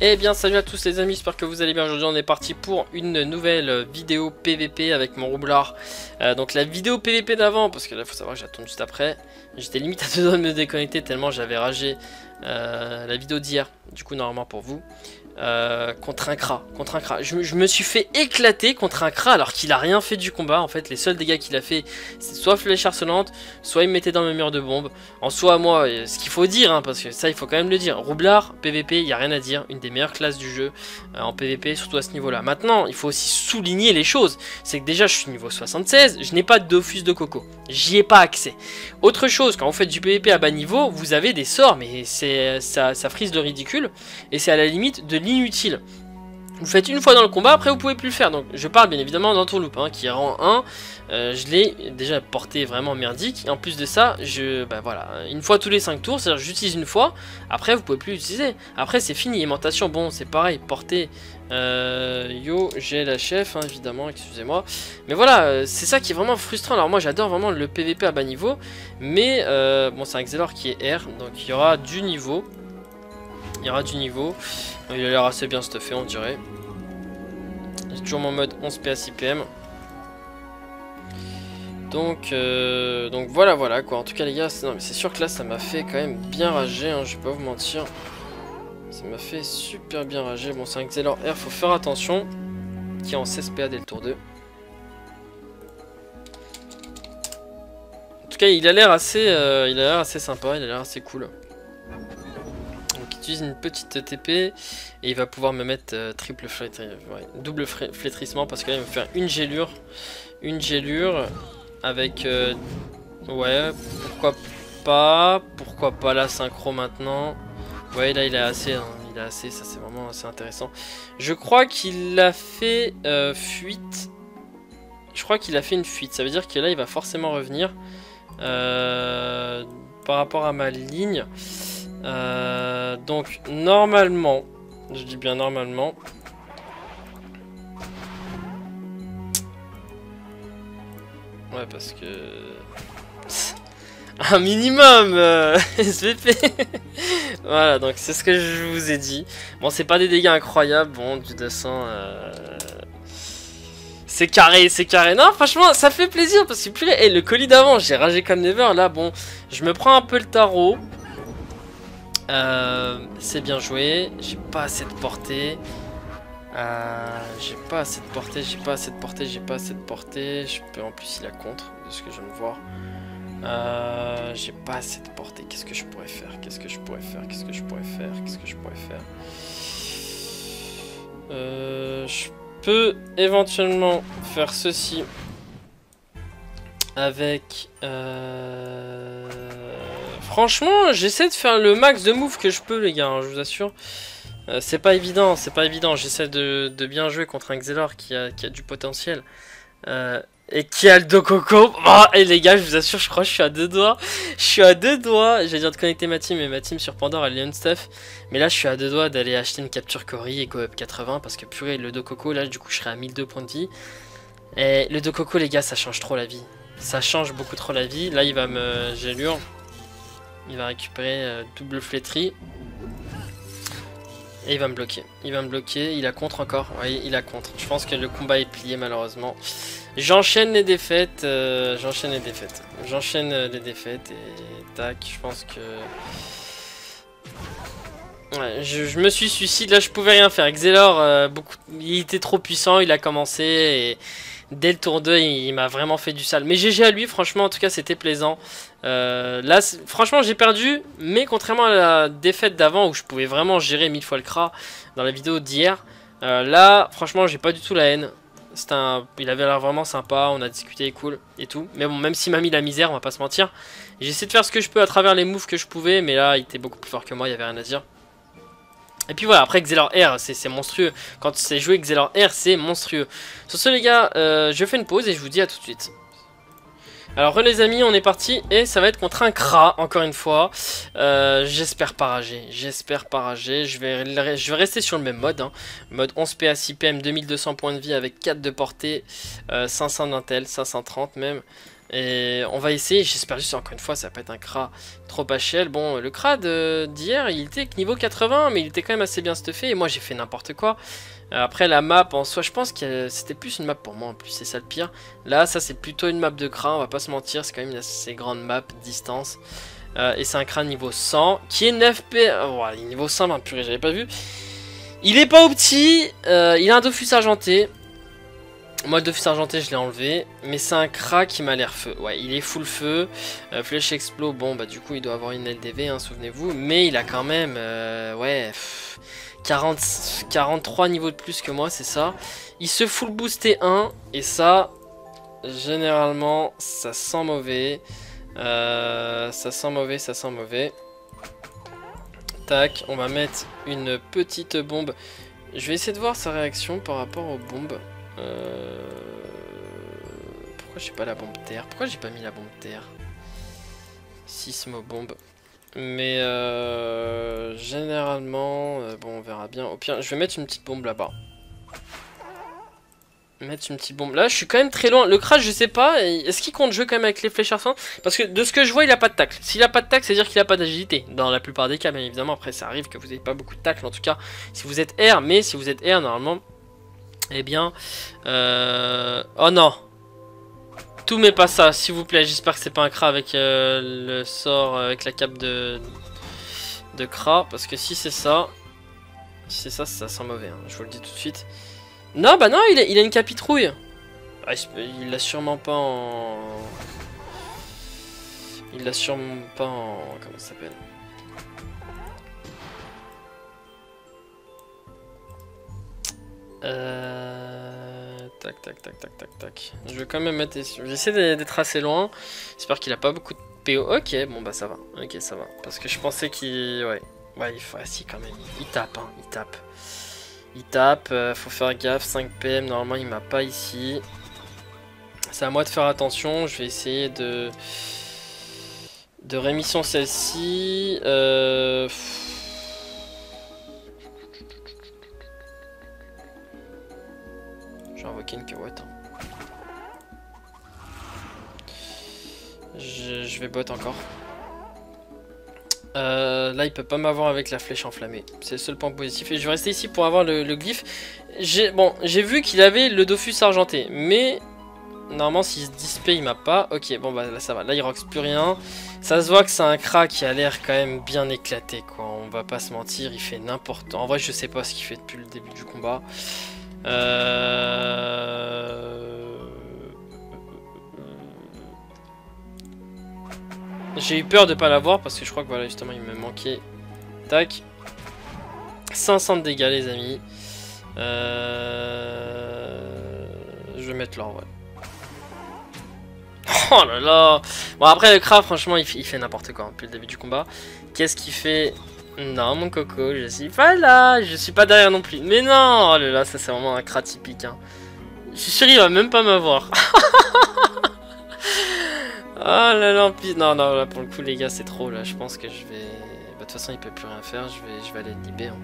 Eh bien salut à tous les amis, j'espère que vous allez bien. Aujourd'hui on est parti pour une nouvelle vidéo PVP avec mon roublard. Euh, donc la vidéo PVP d'avant, parce que là faut savoir que j'attends juste après. J'étais limite à deux doigts de me déconnecter tellement j'avais ragé euh, la vidéo d'hier, du coup normalement pour vous. Euh, contre un Kra, contre un Kra. Je, me suis fait éclater contre un Kra alors qu'il a rien fait du combat. En fait, les seuls dégâts qu'il a fait, c'est soit flèche harcelante, soit il me mettait dans le mur de bombe. En soi, moi, euh, ce qu'il faut dire, hein, parce que ça, il faut quand même le dire. Roublard, PVP, il n'y a rien à dire. Une des meilleures classes du jeu euh, en PVP, surtout à ce niveau-là. Maintenant, il faut aussi souligner les choses. C'est que déjà, je suis niveau 76, je n'ai pas de Dofus de Coco. J'y ai pas accès. Autre chose, quand vous faites du PVP à bas niveau, vous avez des sorts, mais ça, ça frise de ridicule. Et c'est à la limite de inutile. Vous faites une fois dans le combat, après vous pouvez plus le faire. Donc je parle bien évidemment d'Entourloupe, hein, qui rend 1. Euh, je l'ai déjà porté vraiment merdique. Et en plus de ça, je, bah voilà, une fois tous les 5 tours, c'est-à-dire j'utilise une fois, après vous pouvez plus l'utiliser. Après c'est fini, aimantation, bon c'est pareil, porter euh, yo, j'ai la chef, hein, évidemment, excusez-moi. Mais voilà, euh, c'est ça qui est vraiment frustrant. Alors moi j'adore vraiment le PVP à bas niveau, mais bon c'est un Xelor qui est R, donc il y aura du niveau. Il y aura du niveau. Il a l'air assez bien stuffé, on dirait. J'ai toujours mon mode 11 PS IPM. Donc, euh, donc voilà, voilà quoi. En tout cas, les gars, c'est sûr que là, ça m'a fait quand même bien rager. Hein, je vais pas vous mentir. Ça m'a fait super bien rager. Bon, c'est un Xelor R, faut faire attention. Qui est en 16 PA dès le tour 2. En tout cas, il a l'air assez, euh, il a l'air assez sympa. Il a l'air assez cool une petite TP et il va pouvoir me mettre euh, triple double flétrissement parce qu'il va me faire une gélure, une gélure avec euh, ouais pourquoi pas, pourquoi pas la synchro maintenant. Ouais là il est assez, hein, il est assez, ça c'est vraiment assez intéressant. Je crois qu'il a fait euh, fuite. Je crois qu'il a fait une fuite. Ça veut dire que là il va forcément revenir par rapport à ma ligne. Euh, donc normalement, je dis bien normalement. Ouais parce que... Un minimum euh, SVP Voilà donc c'est ce que je vous ai dit. Bon c'est pas des dégâts incroyables, bon du 200... Euh... C'est carré, c'est carré. Non, franchement, ça fait plaisir parce que plus et le colis d'avant, j'ai ragé comme never. Là, bon, je me prends un peu le tarot. Euh, c'est bien joué. J'ai pas assez de portée. Euh, j'ai pas assez de portée, j'ai pas assez de portée, j'ai pas assez de portée. Je peux en plus il a contre de ce que je viens de voir. Euh, j'ai pas assez de portée. Qu'est-ce que je pourrais faire? Qu'est-ce que je pourrais faire? Qu'est-ce que je pourrais faire? Qu'est-ce que je pourrais faire? Je peux éventuellement faire ceci avec. Franchement, j'essaie de faire le max de move que je peux, les gars, hein, je vous assure. Euh, c'est pas évident, c'est pas évident. J'essaie de, bien jouer contre un Xelor qui a, du potentiel. Euh, et qui a le dos coco. Oh, et les gars, je vous assure, je crois que je suis à deux doigts. Je suis à deux doigts. J'ai dire de connecter ma team, et ma team sur Pandore, elle est un stuff. Mais là, je suis à deux doigts d'aller acheter une capture Cory et go up 80. Parce que purée, le dos coco, là, du coup, je serai à 1002 points de vie. Et le dos coco, les gars, ça change trop la vie. Ça change beaucoup trop la vie. Là, il va me. J'ai il va récupérer euh, double flétrie. Et il va me bloquer. Il va me bloquer. Il a contre encore. Oui, il a contre. Je pense que le combat est plié malheureusement. J'enchaîne les défaites. Euh, j'enchaîne les défaites. J'enchaîne euh, les défaites et tac. Je pense que... Je, me suis suicide. Là, je pouvais rien faire. Xelor, beaucoup... il était trop puissant. Il a commencé et dès le tour 2, il, m'a vraiment fait du sale. Mais GG à lui, franchement, en tout cas, c'était plaisant. Euh, là, franchement, j'ai perdu, mais contrairement à la défaite d'avant, où je pouvais vraiment gérer mille fois le cra dans la vidéo d'hier, euh, là, franchement, j'ai pas du tout la haine. Un... Il avait l'air vraiment sympa, on a discuté cool et tout. Mais bon, même s'il m'a mis la misère, on va pas se mentir. J'ai essayé de faire ce que je peux à travers les moves que je pouvais, mais là, il était beaucoup plus fort que moi, il y avait rien à dire. Et puis voilà, après Xelor R, c'est monstrueux. Quand c'est joué Xelor R, c'est monstrueux. Sur ce les gars, euh, je fais une pause et je vous dis à tout de suite. Alors les amis, on est parti et ça va être contre un Kra, encore une fois. Euh, j'espère pas rager, j'espère pas rager. Je vais, je vais rester sur le même mode. Hein. Mode 11 PA 6 PM, 2200 points de vie avec 4 de portée, 500 d'intel, 530 même. Et on va essayer, j'espère juste encore une fois ça va pas être un cra trop HL. Bon, le cra d'hier il était niveau 80 mais il était quand même assez bien stuffé et moi j'ai fait n'importe quoi. Euh, après la map en soi je pense que c'était plus une map pour moi en plus c'est ça le pire. Là ça c'est plutôt une map de cra, on va pas se mentir, c'est quand même une assez grande map, distance. Euh, et c'est un cra niveau 100 qui est 9p, oh, niveau 100, ben, purée j'avais pas vu. Il est pas au petit, euh, il a un Dofus argenté. Moi, le Dofus argenté, je l'ai enlevé. Mais c'est un crack qui m'a l'air feu. Ouais, il est full feu. Euh, Flèche Explo, bon, bah du coup, il doit avoir une LDV, hein, souvenez-vous. Mais il a quand même, euh, ouais, 40, 43 niveaux de plus que moi, c'est ça. Il se full booster 1. Et ça, généralement, ça sent mauvais. Euh, ça sent mauvais, ça sent mauvais. Tac, on va mettre une petite bombe. Je vais essayer de voir sa réaction par rapport aux bombes. Euh... Pourquoi j'ai pas la bombe terre Pourquoi j'ai pas mis la bombe terre Sismo bombe. Mais euh... généralement, euh, bon on verra bien. Au pire, je vais mettre une petite bombe là-bas. Mettre une petite bombe. Là, je suis quand même très loin. Le crash, je sais pas. Est-ce qu'il compte jouer quand même avec les flèches argent Parce que de ce que je vois, il a pas de tacle. S'il a pas de tacle, c'est-à-dire qu'il a pas d'agilité. Dans la plupart des cas, bien évidemment. Après, ça arrive que vous n'ayez pas beaucoup de tacle. En tout cas, si vous êtes R. Mais si vous êtes R, normalement, eh bien... Euh... Oh non Tout mais pas ça, s'il vous plaît. J'espère que c'est pas un Kra avec euh, le sort, euh, avec la cape de, de Kra. Parce que si c'est ça... Si c'est ça, ça sent mauvais. Hein, je vous le dis tout de suite. Non, bah non, il a, une capitrouille. Ah, il l'a sûrement pas en... Il l'a sûrement pas en... Comment ça s'appelle? Euh... Tac, tac, tac, tac, tac, tac. Je vais quand même mettre... J'essaie d'être assez loin. J'espère qu'il a pas beaucoup de PO. Ok, bon bah ça va. Ok, ça va. Parce que je pensais qu'il... Ouais. Ouais, il faut... Ah, si, quand même. Il tape, hein. Il tape. Il tape. Euh, faut faire gaffe. 5 PM. Normalement, il m'a pas ici. C'est à moi de faire attention. Je vais essayer de... De rémission celle-ci. Euh... Je, vais bot encore. Euh, là, il peut pas m'avoir avec la flèche enflammée. C'est le seul point positif. Et je vais rester ici pour avoir le, glyphe. Bon, j'ai vu qu'il avait le Dofus argenté. Mais, normalement, s'il se dispé, il m'a pas. Ok, bon, bah là, ça va. Là, il roxe plus rien. Ça se voit que c'est un crack qui a l'air quand même bien éclaté, quoi. On va pas se mentir, il fait n'importe... En vrai, je sais pas ce qu'il fait depuis le début du combat. Euh, j'ai eu peur de pas l'avoir parce que je crois que voilà justement il me manquait. Tac. 500 de dégâts les amis. Euh, je vais mettre l'or ouais. Oh là là Bon après le craft franchement il fait, n'importe quoi depuis le début du combat. Qu'est-ce qu'il fait? Non, mon coco, je suis pas là. Je suis pas derrière non plus. Mais non Oh là là, ça c'est vraiment un crat typique. Hein. Il va même pas m'avoir. oh là là, non, non, là pour le coup, les gars, c'est trop là. Je pense que je vais. Bah, de toute façon, il peut plus rien faire. Je vais, je vais aller libé. Hein.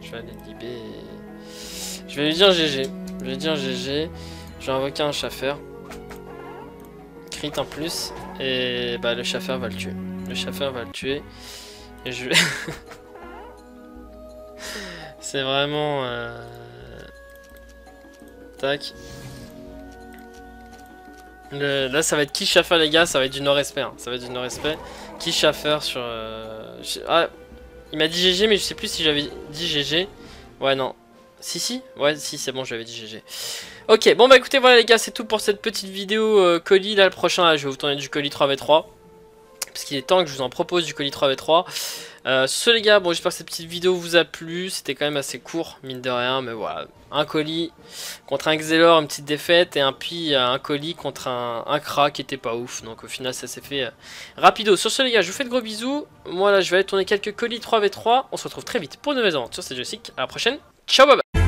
Je vais aller libé. Et... Je vais lui dire GG. Je vais lui dire GG. Je vais invoquer un chaffer. Crit en plus. Et bah, le chaffer va le tuer. Le chaffer va le tuer. je C'est vraiment... Euh, tac. Là, ça va être qui chaffer les gars, ça va être du non-respect. Hein. Ça va être du non-respect. Qui chaffer sur... Euh, ah, il m'a dit GG, mais je sais plus si j'avais dit GG. Ouais, non. Si, si? Ouais, si, c'est bon, j'avais dit GG. Ok, bon bah écoutez, voilà les gars, c'est tout pour cette petite vidéo euh, colis. Là, le prochain, je vais vous tourner du colis 3v3 parce qu'il est temps que je vous en propose du colis 3v3. Euh, ce les gars, bon j'espère que cette petite vidéo vous a plu, c'était quand même assez court, mine de rien, mais voilà, un colis contre un Xelor, une petite défaite, et un puis euh, un colis contre un, un Kra qui était pas ouf, donc au final ça s'est fait euh, rapido. Sur ce les gars, je vous fais de gros bisous, moi là je vais aller tourner quelques colis 3v3, on se retrouve très vite pour une nouvelle aventure, c'est Jessic, à la prochaine, ciao bye bye